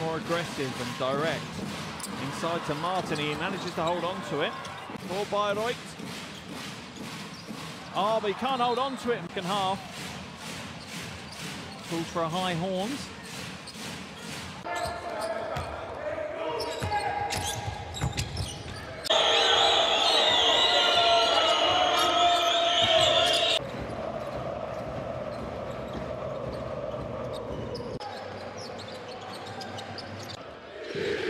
more aggressive and direct. Inside to Martin, he manages to hold on to it. For Bayreuth. Oh, but he can't hold on to it in half. Calls for a high horns. Yeah.